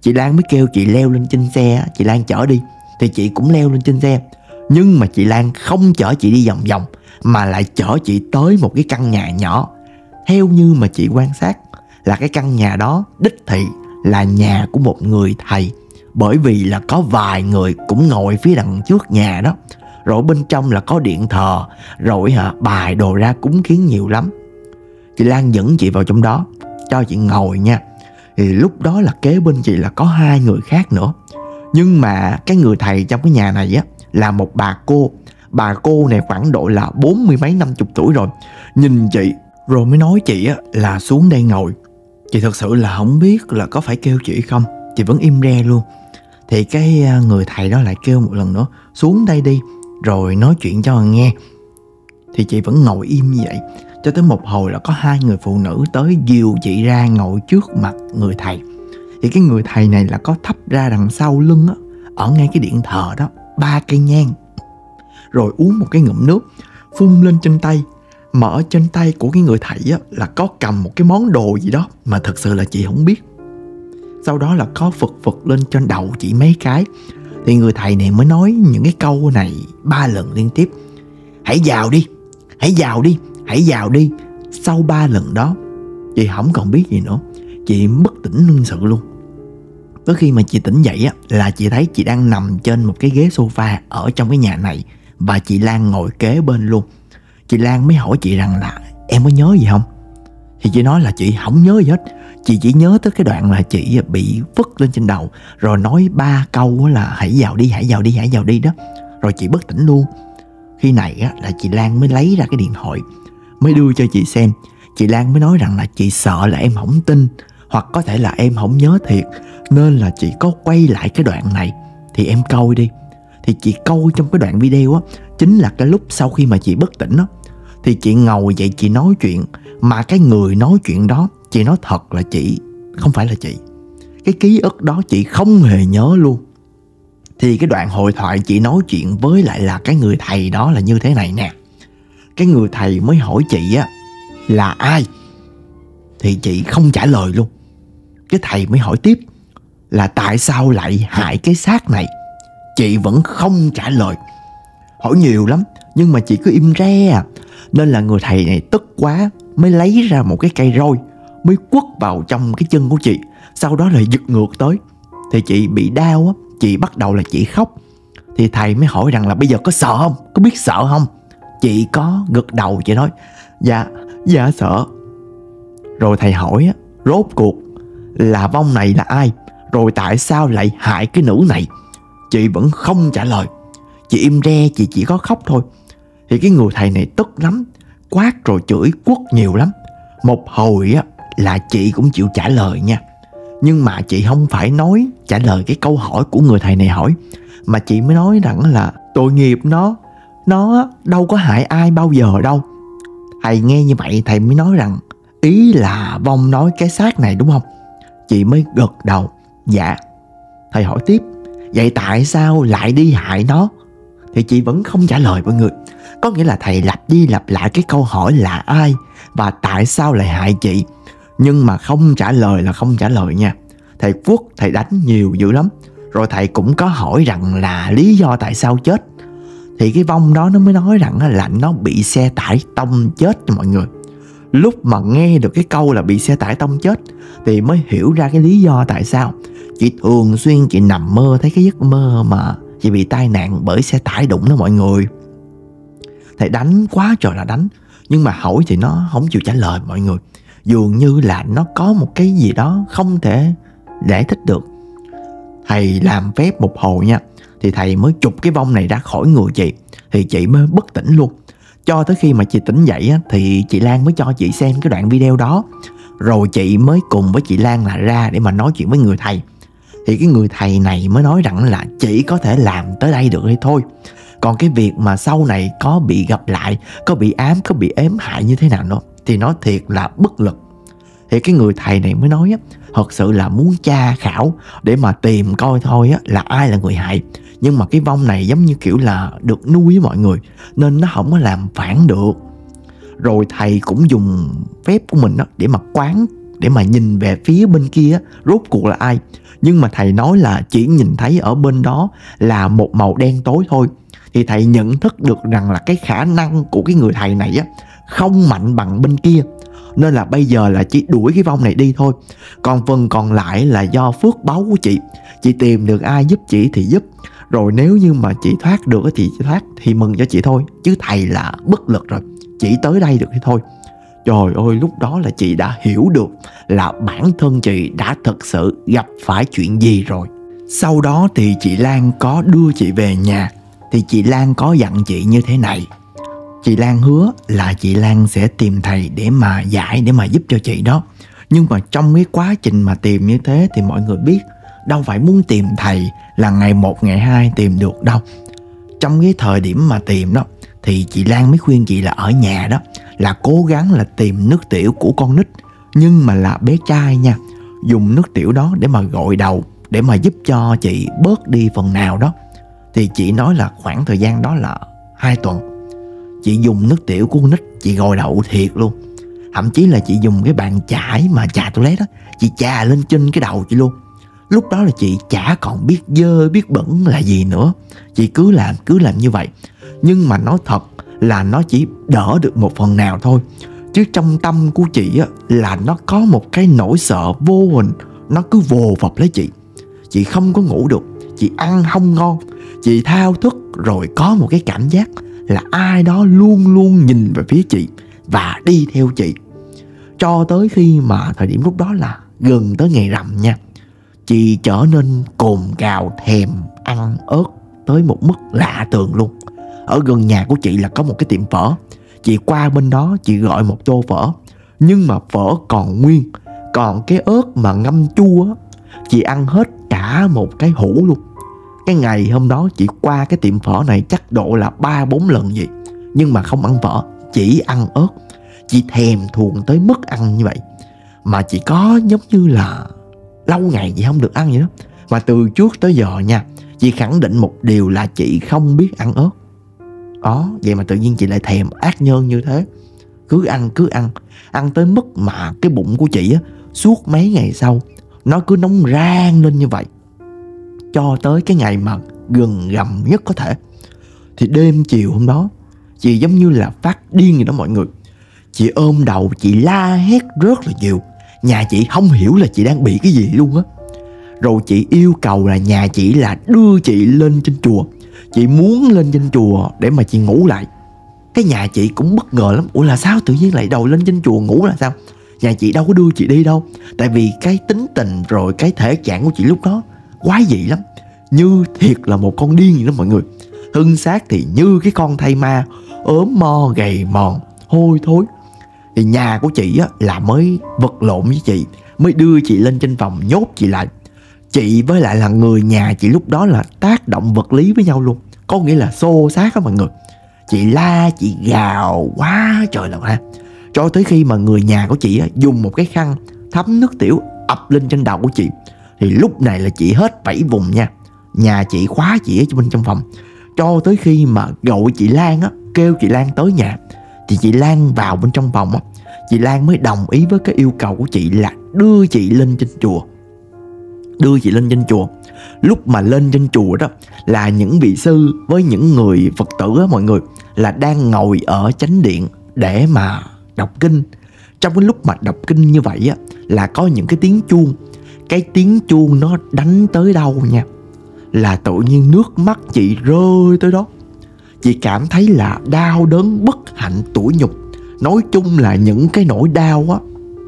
Chị Lan mới kêu, chị leo lên trên xe Chị Lan chở đi, Thì chị cũng leo lên trên xe. Nhưng mà chị Lan không chở chị đi vòng vòng, Mà lại chở chị tới một cái căn nhà nhỏ. Theo như mà chị quan sát, Là cái căn nhà đó đích thị là nhà của một người thầy. Bởi vì là có vài người cũng ngồi phía đằng trước nhà đó. Rồi bên trong là có điện thờ, Rồi hả bài đồ ra cúng kiến nhiều lắm. Chị Lan dẫn chị vào trong đó, Cho chị ngồi nha. Thì lúc đó là kế bên chị là có hai người khác nữa. Nhưng mà cái người thầy trong cái nhà này á, Là một bà cô. Bà cô này khoảng độ là bốn mươi mấy, năm chục tuổi rồi. Nhìn chị, Rồi mới nói chị á, là xuống đây ngồi. Chị thật sự là không biết là có phải kêu chị không. Chị vẫn im re luôn. Thì cái à, người thầy đó lại kêu một lần nữa, Xuống đây đi, Rồi nói chuyện cho nghe. Thì chị vẫn ngồi im như vậy cho tới một hồi là có hai người phụ nữ tới dìu chị ra ngồi trước mặt người thầy. Thì cái người thầy này là có thắp ra đằng sau lưng á, ở ngay cái điện thờ đó, ba cây nhang. Rồi uống một cái ngụm nước, phun lên chân tay. Mà ở trên tay của cái người thầy á, là có cầm một cái món đồ gì đó mà thật sự là chị không biết. Sau đó là có phật phật lên trên đầu chị mấy cái. Thì người thầy này mới nói những cái câu này ba lần liên tiếp. Hãy vào đi, hãy vào đi hãy vào đi. Sau ba lần đó, chị không còn biết gì nữa. Chị bất tỉnh lương sự luôn. Tới khi mà chị tỉnh dậy á, là chị thấy chị đang nằm trên một cái ghế sofa ở trong cái nhà này và chị Lan ngồi kế bên luôn. Chị Lan mới hỏi chị rằng là em có nhớ gì không? Thì chị nói là chị không nhớ gì hết. Chị chỉ nhớ tới cái đoạn là chị bị vứt lên trên đầu, rồi nói ba câu là hãy vào đi, hãy vào đi, hãy vào đi đó. Rồi chị bất tỉnh luôn. Khi này á là chị Lan mới lấy ra cái điện thoại mới đưa cho chị xem. Chị Lan mới nói rằng là chị sợ là em không tin, hoặc có thể là em không nhớ thiệt, nên là chị có quay lại cái đoạn này. Thì em coi đi. Thì chị coi trong cái đoạn video á, chính là cái lúc sau khi mà chị bất tỉnh á. Thì chị ngồi dậy chị nói chuyện, mà cái người nói chuyện đó, chị nói thật là chị, không phải là chị. Cái ký ức đó chị không hề nhớ luôn. Thì cái đoạn hội thoại chị nói chuyện với lại là cái người thầy đó là như thế này nè cái người thầy mới hỏi chị á, là ai? Thì chị không trả lời luôn. Cái thầy mới hỏi tiếp, là tại sao lại hại cái xác này? Chị vẫn không trả lời. Hỏi nhiều lắm, nhưng mà chị cứ im re à. Nên là người thầy này tức quá, mới lấy ra một cái cây roi, mới quất vào trong cái chân của chị. Sau đó lại giật ngược tới. Thì chị bị đau á, chị bắt đầu là chị khóc. Thì thầy mới hỏi rằng là bây giờ có sợ không? Có biết sợ không? Chị có gật đầu, chị nói dạ dạ sợ. Rồi thầy hỏi á, rốt cuộc là vong này là ai? Rồi tại sao lại hại cái nữ này? Chị vẫn không trả lời. Chị im re, chị chỉ có khóc thôi. Thì cái người thầy này tức lắm, quát rồi chửi quất nhiều lắm. Một hồi á là chị cũng chịu trả lời nha. Nhưng mà chị không phải nói trả lời cái câu hỏi của người thầy này hỏi, mà chị mới nói rằng là tội nghiệp nó nó đâu có hại ai bao giờ đâu. Thầy nghe như vậy, thầy mới nói rằng, ý là vong nói cái xác này đúng không? Chị mới gật đầu dạ. Thầy hỏi tiếp, vậy tại sao lại đi hại nó? Thì chị vẫn không trả lời mọi người. Có nghĩa là thầy lặp đi lặp lại cái câu hỏi là ai và tại sao lại hại chị. Nhưng mà không trả lời là không trả lời nha. Thầy quất thầy đánh nhiều dữ lắm. Rồi thầy cũng có hỏi rằng là lý do tại sao chết thì cái vong đó nó mới nói rằng là nó bị xe tải tông chết cho mọi người. Lúc mà nghe được cái câu là bị xe tải tông chết thì mới hiểu ra cái lý do tại sao. Chị thường xuyên chị nằm mơ thấy cái giấc mơ mà chị bị tai nạn bởi xe tải đụng đó mọi người. Thầy đánh quá trời là đánh, nhưng mà hỏi thì nó không chịu trả lời mọi người. Dường như là nó có một cái gì đó không thể giải thích được. Thầy làm phép một hồi nha thì thầy mới chụp cái vong này ra khỏi người chị. Thì chị mới bất tỉnh luôn. Cho tới khi mà chị tỉnh dậy á, thì chị Lan mới cho chị xem cái đoạn video đó. Rồi chị mới cùng với chị Lan là ra để mà nói chuyện với người thầy. Thì cái người thầy này mới nói rằng là chỉ có thể làm tới đây được hay thôi. Còn cái việc mà sau này có bị gặp lại có bị ám có bị ếm hại như thế nào nữa thì nói thiệt là bất lực. Thì cái người thầy này mới nói á thật sự là muốn tra khảo để mà tìm coi thôi á là ai là người hại nhưng mà cái vong này giống như kiểu là được nuôi với mọi người, nên nó không có làm phản được. Rồi thầy cũng dùng phép của mình đó để mà quán, để mà nhìn về phía bên kia, rốt cuộc là ai? Nhưng mà thầy nói là chỉ nhìn thấy ở bên đó là một màu đen tối thôi. Thì thầy nhận thức được rằng là cái khả năng của cái người thầy này á, không mạnh bằng bên kia. Nên là bây giờ là chỉ đuổi cái vong này đi thôi. Còn phần còn lại là do phước báu của chị. Chị tìm được ai giúp chị thì giúp rồi nếu như mà chị thoát được thì chị thoát, thì mừng cho chị thôi. Chứ thầy là bất lực rồi, chỉ tới đây được thì thôi. Trời ơi, lúc đó là chị đã hiểu được là bản thân chị đã thực sự gặp phải chuyện gì rồi. Sau đó thì chị lan có đưa chị về nhà. Thì chị lan có dặn chị như thế này. Chị lan hứa là chị lan sẽ tìm thầy để mà giải, để mà giúp cho chị đó. Nhưng mà trong cái quá trình mà tìm như thế thì mọi người biết đâu phải muốn tìm thầy là ngày một, ngày hai tìm được đâu. Trong cái thời điểm mà tìm đó, thì chị Lan mới khuyên chị là ở nhà đó, là cố gắng là tìm nước tiểu của con nít. Nhưng mà là bé trai nha, dùng nước tiểu đó để mà gội đầu, để mà giúp cho chị bớt đi phần nào đó. Thì chị nói là khoảng thời gian đó là hai tuần. Chị dùng nước tiểu của con nít, chị gội đầu thiệt luôn. Thậm chí là chị dùng cái bàn chải mà chà toilet đó, chị chà lên trên cái đầu chị luôn lúc đó là chị chả còn biết dơ, biết bẩn là gì nữa. Chị cứ làm cứ làm như vậy. Nhưng mà nói thật là nó chỉ đỡ được một phần nào thôi. Chứ trong tâm của chị á, là nó có một cái nỗi sợ vô hình. Nó cứ vồ vập lấy chị. Chị không có ngủ được, chị ăn không ngon, chị thao thức rồi có một cái cảm giác là ai đó luôn luôn nhìn về phía chị và đi theo chị. Cho tới khi mà thời điểm lúc đó là gần tới ngày rằm nha chị trở nên cồn cào thèm ăn ớt tới một mức lạ thường luôn. Ở gần nhà của chị là có một cái tiệm phở. Chị qua bên đó, chị gọi một tô phở. Nhưng mà phở còn nguyên, còn cái ớt mà ngâm chua chị ăn hết cả một cái hũ luôn. Cái ngày hôm đó chị qua cái tiệm phở này chắc độ là ba bốn lần gì nhưng mà không ăn phở, chỉ ăn ớt. Chị thèm thuồng tới mức ăn như vậy. Mà chị có giống như là lâu ngày chị không được ăn vậy đó. Mà từ trước tới giờ nha, chị khẳng định một điều là chị không biết ăn ớt. Đó vậy mà tự nhiên chị lại thèm ác nhân như thế. Cứ ăn cứ ăn. Ăn tới mức mà cái bụng của chị á, suốt mấy ngày sau, nó cứ nóng rang lên như vậy. Cho tới cái ngày mà gần gầm nhất có thể. Thì đêm chiều hôm đó, chị giống như là phát điên gì đó mọi người. Chị ôm đầu, chị la hét rất là nhiều nhà chị không hiểu là chị đang bị cái gì luôn á. Rồi chị yêu cầu là nhà chị là đưa chị lên trên chùa. Chị muốn lên trên chùa để mà chị ngủ lại. Cái nhà chị cũng bất ngờ lắm. Ủa là sao tự nhiên lại đầu lên trên chùa ngủ là sao? Nhà chị đâu có đưa chị đi đâu. Tại vì cái tính tình rồi cái thể trạng của chị lúc đó quái dị lắm. Như thiệt là một con điên vậy đó mọi người. Hưng xác thì như cái con thay ma, ốm mo gầy mòn, hôi thối thì nhà của chị á là mới vật lộn với chị mới đưa chị lên trên phòng nhốt chị lại. Chị với lại là người nhà chị lúc đó là tác động vật lý với nhau luôn có nghĩa là xô xát á mọi người. Chị la chị gào quá trời là ha. Cho tới khi mà người nhà của chị á, dùng một cái khăn thấm nước tiểu ập lên trên đầu của chị thì lúc này là chị hết bảy vùng nha. Nhà chị khóa chị ở bên trong phòng. Cho tới khi mà gọi chị Lan á kêu chị Lan tới nhà thì chị Lan vào bên trong phòng á, chị Lan mới đồng ý với cái yêu cầu của chị là đưa chị lên trên chùa. Đưa chị lên trên chùa. Lúc mà lên trên chùa đó, là những vị sư với những người phật tử á mọi người, là đang ngồi ở chánh điện để mà đọc kinh. Trong cái lúc mà đọc kinh như vậy á, là có những cái tiếng chuông. Cái tiếng chuông nó đánh tới đâu nha? Là tự nhiên nước mắt chị rơi tới đó chị cảm thấy là đau đớn, bất hạnh, tủi nhục. Nói chung là những cái nỗi đau á,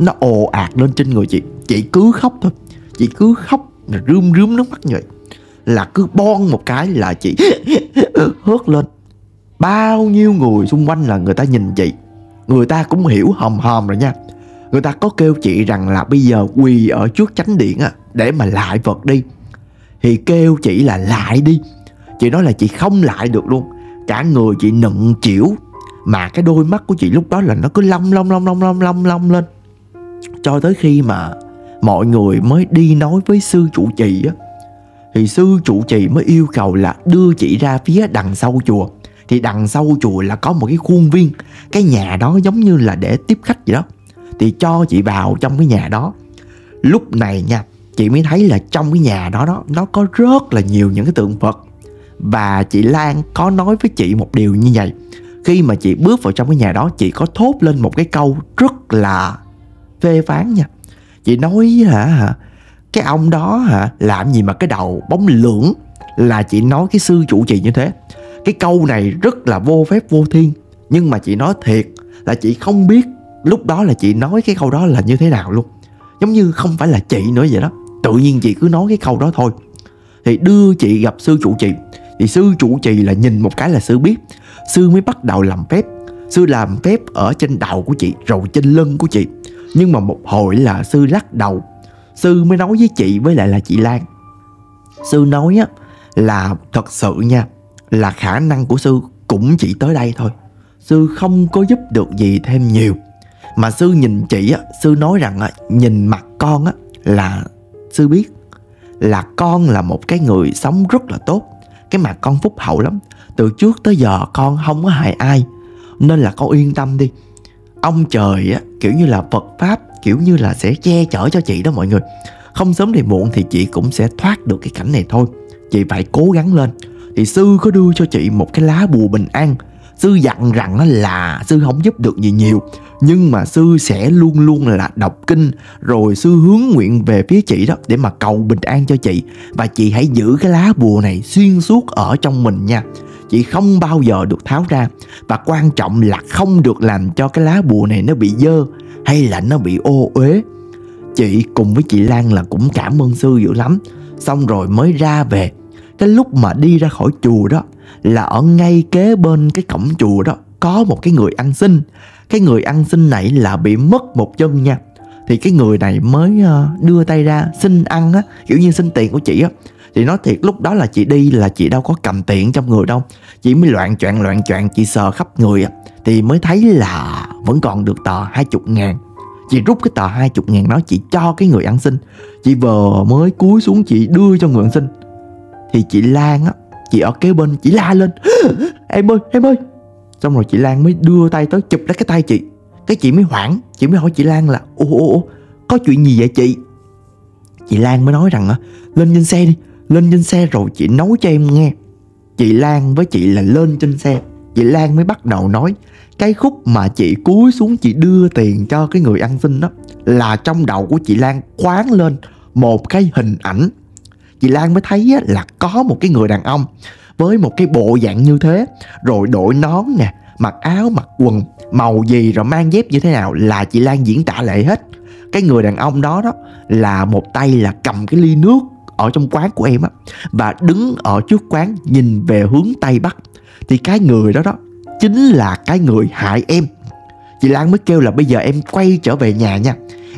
nó ồ ạt lên trên người chị. Chị cứ khóc thôi. Chị cứ khóc là rướm rướm nước mắt như vậy. Là cứ bon một cái là chị hớt lên. Bao nhiêu người xung quanh là người ta nhìn chị. Người ta cũng hiểu hòm hòm rồi nha. Người ta có kêu chị rằng là bây giờ quỳ ở trước chánh điện á, để mà lại vật đi. Thì kêu chị là lại đi. Chị nói là chị không lại được luôn cả người chị nựng chịu mà cái đôi mắt của chị lúc đó là nó cứ long long long long long long long lên. Cho tới khi mà mọi người mới đi nói với sư trụ trì á, thì sư trụ trì mới yêu cầu là đưa chị ra phía đằng sau chùa. Thì đằng sau chùa là có một cái khuôn viên, cái nhà đó giống như là để tiếp khách vậy đó. Thì cho chị vào trong cái nhà đó. Lúc này nha, chị mới thấy là trong cái nhà đó đó, nó có rất là nhiều những cái tượng phật và chị Lan có nói với chị một điều như vậy. Khi mà chị bước vào trong cái nhà đó, chị có thốt lên một cái câu rất là phê phán nha. Chị nói, hả cái ông đó, hả, làm gì mà cái đầu bóng lưỡng? Là chị nói cái sư chủ trì như thế. Cái câu này rất là vô phép, vô thiên. Nhưng mà chị nói thiệt là chị không biết lúc đó là chị nói cái câu đó là như thế nào luôn. Giống như không phải là chị nữa vậy đó. Tự nhiên chị cứ nói cái câu đó thôi. Thì đưa chị gặp sư chủ trì thì sư chủ trì là nhìn một cái là sư biết. Sư mới bắt đầu làm phép. Sư làm phép ở trên đầu của chị, rồi trên lưng của chị. Nhưng mà một hồi là sư lắc đầu. Sư mới nói với chị với lại là chị lan. Sư nói á, là thật sự nha, là khả năng của sư cũng chỉ tới đây thôi. Sư không có giúp được gì thêm nhiều. Mà sư nhìn chị á, sư nói rằng á, nhìn mặt con á, là sư biết. Là con là một cái người sống rất là tốt cái mặt con phúc hậu lắm. Từ trước tới giờ con không có hại ai. Nên là con yên tâm đi. Ông trời á, kiểu như là Phật pháp, kiểu như là sẽ che chở cho chị đó mọi người. Không sớm thì muộn thì chị cũng sẽ thoát được cái cảnh này thôi. Chị phải cố gắng lên. Thì sư có đưa cho chị một cái lá bùa bình an sư dặn rằng là sư không giúp được gì nhiều, nhưng mà sư sẽ luôn luôn là đọc kinh, rồi sư hướng nguyện về phía chị đó để mà cầu bình an cho chị. Và chị hãy giữ cái lá bùa này xuyên suốt ở trong mình nha. Chị không bao giờ được tháo ra. Và quan trọng là không được làm cho cái lá bùa này nó bị dơ, hay là nó bị ô uế. Chị cùng với chị Lan là cũng cảm ơn sư dữ lắm. Xong rồi mới ra về. Cái lúc mà đi ra khỏi chùa đó là ở ngay kế bên cái cổng chùa đó có một cái người ăn xin. Cái người ăn xin này là bị mất một chân nha. Thì cái người này mới ờ, đưa tay ra xin ăn á kiểu như xin tiền của chị á. Thì nói thiệt lúc đó là chị đi là chị đâu có cầm tiền trong người đâu. Chị mới loạn choạng loạn choạng chị sờ khắp người á, Thì mới thấy là vẫn còn được tờ 20 ngàn. Chị rút cái tờ 20 ngàn đó chị cho cái người ăn xin. Chị vừa mới cúi xuống chị đưa cho người ăn xin. Thì chị Lan á Chị ở kế bên, chị la lên. Em ơi em ơi. Xong rồi chị Lan mới đưa tay tới, chụp lấy cái tay chị. Cái chị mới hoảng, Chị mới hỏi chị Lan là ô ô ủa, Có chuyện gì vậy chị? Chị Lan mới nói rằng Lên trên xe đi, Lên trên xe rồi chị nói cho em nghe. Chị Lan với chị là lên trên xe. Chị Lan mới bắt đầu nói, Cái khúc mà chị cúi xuống chị đưa tiền cho cái người ăn xin đó Là trong đầu của chị Lan khoáng lên Một cái hình ảnh Chị Lan mới thấy là có một cái người đàn ông Với một cái bộ dạng như thế, Rồi đội nón nè, Mặc áo, mặc quần, Màu gì rồi mang dép như thế nào Là chị Lan diễn tả lại hết. Cái người đàn ông đó đó Là một tay là cầm cái ly nước Ở trong quán của em á, Và đứng ở trước quán nhìn về hướng Tây Bắc. Thì cái người đó đó Chính là cái người hại em. Chị Lan mới kêu là bây giờ em quay trở về nhà nha,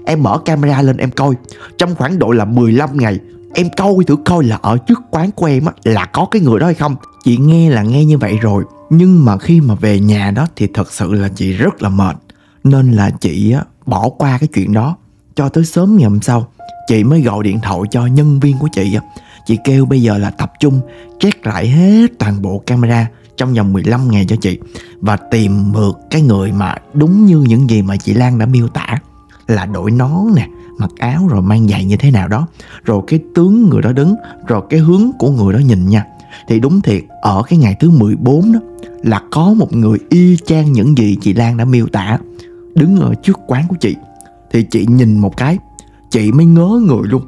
Em mở camera lên em coi. Trong khoảng độ là 15 ngày Em coi thử coi là ở trước quán của em á, Là có cái người đó hay không. Chị nghe là nghe như vậy rồi. Nhưng mà khi mà về nhà đó Thì thật sự là chị rất là mệt. Nên là chị á, bỏ qua cái chuyện đó. Cho tới sớm ngày hôm sau, Chị mới gọi điện thoại cho nhân viên của chị á. Chị kêu bây giờ là tập trung, Check lại hết toàn bộ camera Trong vòng 15 ngày cho chị. Và tìm được cái người mà Đúng như những gì mà chị Lan đã miêu tả, Là đội nón nè mặc áo rồi mang giày như thế nào đó. Rồi cái tướng người đó đứng, rồi cái hướng của người đó nhìn nha. Thì đúng thiệt, ở cái ngày thứ 14 đó, là có một người y chang những gì chị Lan đã miêu tả. Đứng ở trước quán của chị, thì chị nhìn một cái, chị mới ngớ người luôn.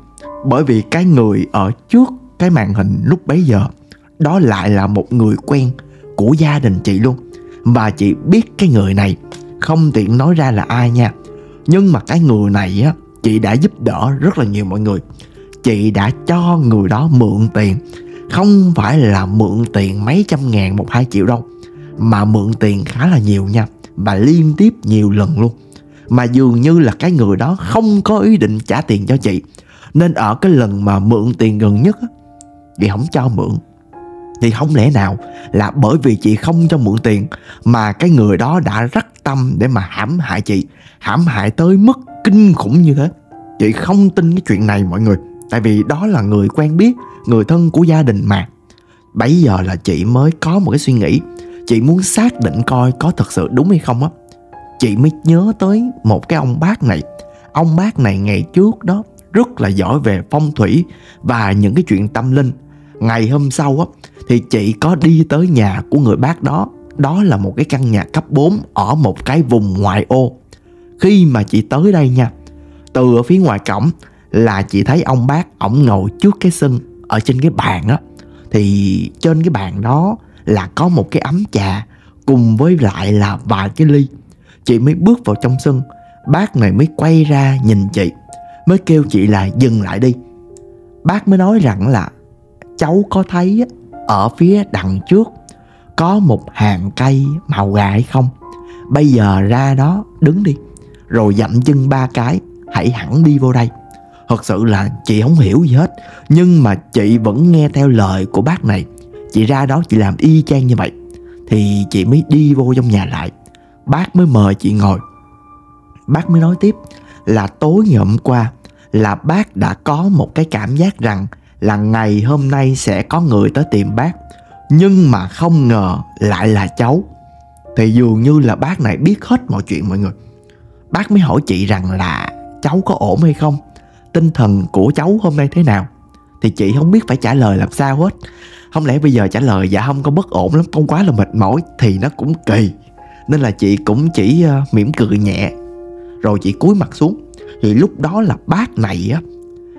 Bởi vì cái người ở trước cái màn hình lúc bấy giờ, đó lại là một người quen của gia đình chị luôn. Và chị biết cái người này, không tiện nói ra là ai nha. Nhưng mà cái người này á chị đã giúp đỡ rất là nhiều mọi người. Chị đã cho người đó mượn tiền. Không phải là mượn tiền mấy trăm ngàn, một hai triệu đâu, mà mượn tiền khá là nhiều nha, và liên tiếp nhiều lần luôn. Mà dường như là cái người đó không có ý định trả tiền cho chị, nên ở cái lần mà mượn tiền gần nhất chị không cho mượn. Thì không lẽ nào là bởi vì chị không cho mượn tiền mà cái người đó đã rắc tâm để mà hãm hại chị, hãm hại tới mức kinh khủng như thế. Chị không tin cái chuyện này mọi người, tại vì đó là người quen biết, người thân của gia đình mà. Bấy giờ là chị mới có một cái suy nghĩ. Chị muốn xác định coi có thật sự đúng hay không á. Chị mới nhớ tới một cái ông bác này. Ông bác này ngày trước đó rất là giỏi về phong thủy và những cái chuyện tâm linh. Ngày hôm sau á, thì chị có đi tới nhà của người bác đó. Đó là một cái căn nhà cấp 4 ở một cái vùng ngoại ô khi mà chị tới đây nha. Từ ở phía ngoài cổng là chị thấy ông bác, ổng ngồi trước cái sân ở trên cái bàn á. Thì trên cái bàn đó là có một cái ấm trà cùng với lại là vài cái ly. Chị mới bước vào trong sân, bác này mới quay ra nhìn chị, mới kêu chị là dừng lại đi. Bác mới nói rằng là, cháu có thấy ở phía đằng trước có một hàng cây màu gà hay không? Bây giờ ra đó đứng đi rồi dậm chân ba cái, hãy hẳn đi vô đây. Thật sự là chị không hiểu gì hết, nhưng mà chị vẫn nghe theo lời của bác này. Chị ra đó chị làm y chang như vậy, thì chị mới đi vô trong nhà lại. Bác mới mời chị ngồi. Bác mới nói tiếp là tối ngày hôm qua là bác đã có một cái cảm giác rằng là ngày hôm nay sẽ có người tới tìm bác. Nhưng mà không ngờ lại là cháu. Thì dường như là bác này biết hết mọi chuyện mọi người bác mới hỏi chị rằng là cháu có ổn hay không? Tinh thần của cháu hôm nay thế nào? Thì chị không biết phải trả lời làm sao hết. Không lẽ bây giờ trả lời dạ không có bất ổn lắm không quá là mệt mỏi thì nó cũng kỳ. Nên là chị cũng chỉ uh, mỉm cười nhẹ. Rồi chị cúi mặt xuống. Thì lúc đó là bác này á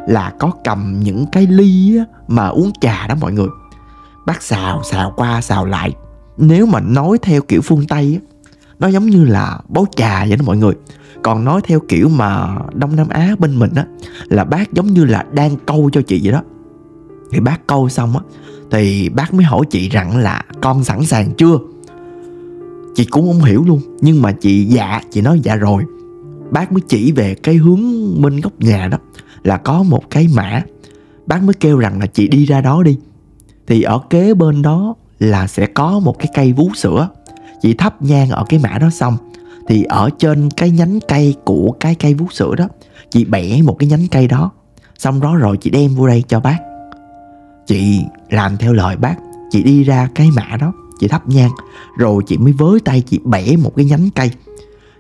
là có cầm những cái ly á, mà uống trà đó mọi người. Bác xào xào qua xào lại. Nếu mà nói theo kiểu phương tây á nó giống như là bó trà vậy đó mọi người. Còn nói theo kiểu mà đông nam á bên mình á, là bác giống như là đang câu cho chị vậy đó. Thì bác câu xong á, thì bác mới hỏi chị rằng là con sẵn sàng chưa? Chị cũng không hiểu luôn, nhưng mà chị dạ chị nói dạ rồi. Bác mới chỉ về cái hướng bên góc nhà đó, là có một cái mã. Bác mới kêu rằng là chị đi ra đó đi. Thì ở kế bên đó là sẽ có một cái cây vú sữa. Chị thắp nhang ở cái mã đó xong Thì ở trên cái nhánh cây của cái cây vú sữa đó Chị bẻ một cái nhánh cây đó. Xong đó rồi chị đem vô đây cho bác. Chị làm theo lời bác Chị đi ra cái mã đó Chị thắp nhang Rồi chị mới với tay chị bẻ một cái nhánh cây.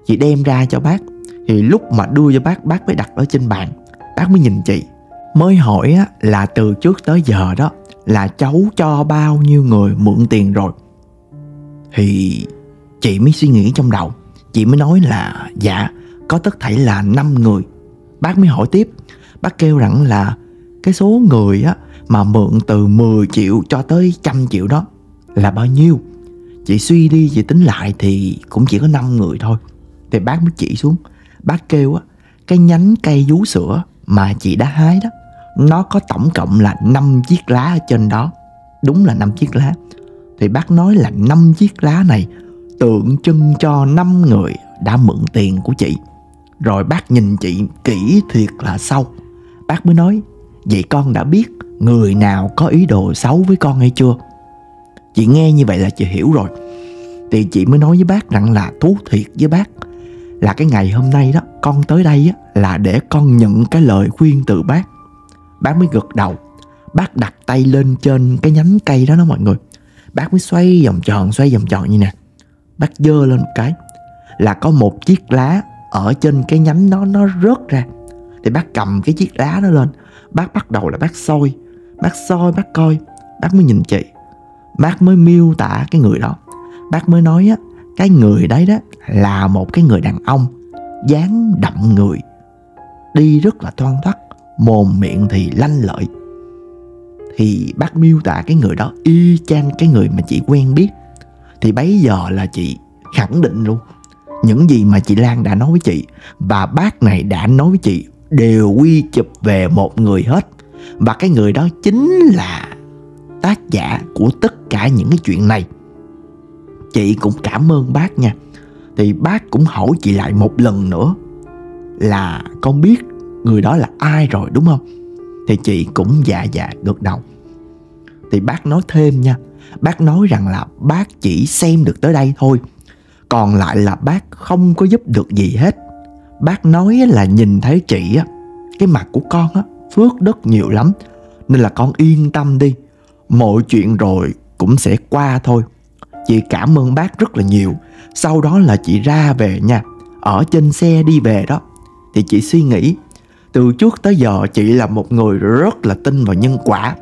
Chị đem ra cho bác. Thì lúc mà đưa cho bác Bác mới đặt ở trên bàn. Bác mới nhìn chị. Mới hỏi á, là từ trước tới giờ đó Là cháu cho bao nhiêu người mượn tiền rồi? Thì chị mới suy nghĩ trong đầu. Chị mới nói là Dạ có tất thảy là 5 người. Bác mới hỏi tiếp. Bác kêu rằng là, Cái số người á, mà mượn từ 10 triệu cho tới trăm triệu đó là bao nhiêu? Chị suy đi, chị tính lại thì cũng chỉ có 5 người thôi. Thì bác mới chỉ xuống. Bác kêu á, cái nhánh cây vú sữa mà chị đã hái đó, nó có tổng cộng là 5 chiếc lá ở trên đó. Đúng là 5 chiếc lá thì bác nói là năm chiếc lá này tượng trưng cho năm người đã mượn tiền của chị. Rồi bác nhìn chị kỹ thiệt là sâu. Bác mới nói vậy con đã biết người nào có ý đồ xấu với con hay chưa? Chị nghe như vậy là chị hiểu rồi. Thì chị mới nói với bác rằng là thú thiệt với bác là cái ngày hôm nay đó con tới đây á, là để con nhận cái lời khuyên từ bác. Bác mới gật đầu. Bác đặt tay lên trên cái nhánh cây đó đó mọi người bác mới xoay vòng tròn, xoay vòng tròn như nè. Bác dơ lên một cái là có một chiếc lá ở trên cái nhánh nó nó rớt ra. Thì bác cầm cái chiếc lá đó lên. Bác bắt đầu là bác soi. Bác soi, bác coi. Bác mới nhìn chị. Bác mới miêu tả cái người đó. Bác mới nói á, cái người đấy đó là một cái người đàn ông dáng đậm người, đi rất là thoăn thoắt mồm miệng thì lanh lợi thì bác miêu tả cái người đó y chang cái người mà chị quen biết. Thì bấy giờ là chị khẳng định luôn, những gì mà chị Lan đã nói với chị và bác này đã nói với chị đều quy chụp về một người hết. Và cái người đó chính là tác giả của tất cả những cái chuyện này. Chị cũng cảm ơn bác nha. Thì bác cũng hỏi chị lại một lần nữa là con biết người đó là ai rồi, đúng không? Thì chị cũng dạ dạ gật đầu. Thì bác nói thêm nha, bác nói rằng là bác chỉ xem được tới đây thôi, còn lại là bác không có giúp được gì hết. Bác nói là nhìn thấy chị á, cái mặt của con á, phước đất nhiều lắm, nên là con yên tâm đi, mọi chuyện rồi cũng sẽ qua thôi. Chị cảm ơn bác rất là nhiều, sau đó là chị ra về nha, ở trên xe đi về đó. Thì chị suy nghĩ từ trước tới giờ, chị là một người rất là tin vào nhân quả.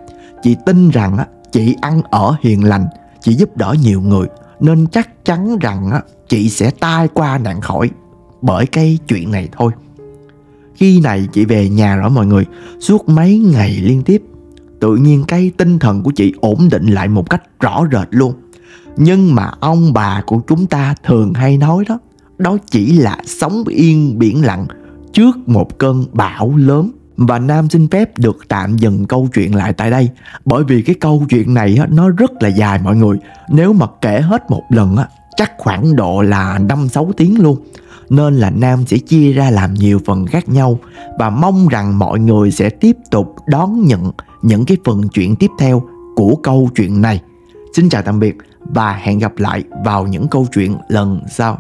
Chị tin rằng chị ăn ở hiền lành, chị giúp đỡ nhiều người, nên chắc chắn rằng chị sẽ tai qua nạn khỏi bởi cái chuyện này thôi. Khi này chị về nhà rồi mọi người, Suốt mấy ngày liên tiếp, Tự nhiên cái tinh thần của chị ổn định lại một cách rõ rệt luôn. Nhưng mà ông bà của chúng ta thường hay nói đó Đó chỉ là sống yên biển lặng Trước một cơn bão lớn. Và Nam xin phép được tạm dừng câu chuyện lại tại đây. Bởi vì cái câu chuyện này nó rất là dài mọi người. Nếu mà kể hết một lần á, chắc khoảng độ là 5-6 tiếng luôn. Nên là Nam sẽ chia ra làm nhiều phần khác nhau. Và mong rằng mọi người sẽ tiếp tục đón nhận những cái phần chuyện tiếp theo của câu chuyện này. Xin chào tạm biệt và hẹn gặp lại vào những câu chuyện lần sau.